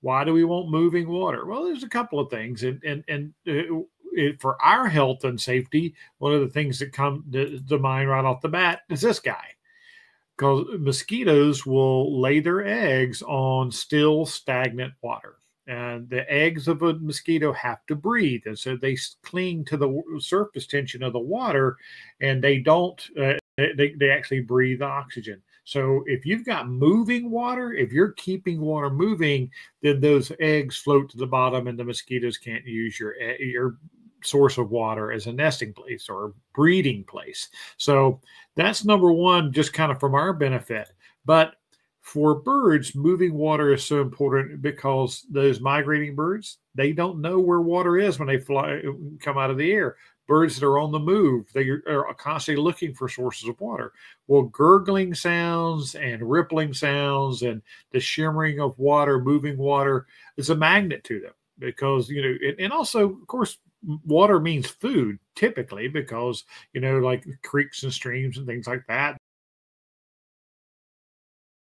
Why do we want moving water? Well, there's a couple of things, and and and uh, it, for our health and safety, one of the things that come to, to mind right off the bat is this guy, because mosquitoes will lay their eggs on still stagnant water and the eggs of a mosquito have to breathe and so they cling to the surface tension of the water and they don't uh, they, they actually breathe oxygen so if you've got moving water if you're keeping water moving then those eggs float to the bottom and the mosquitoes can't use your your source of water as a nesting place or breeding place. So that's number one just kind of from our benefit. But for birds, moving water is so important because those migrating birds, they don't know where water is when they fly come out of the air. Birds that are on the move, they are constantly looking for sources of water. Well, gurgling sounds and rippling sounds and the shimmering of water, moving water is a magnet to them because, you know, and also, of course, water means food typically because, you know, like creeks and streams and things like that,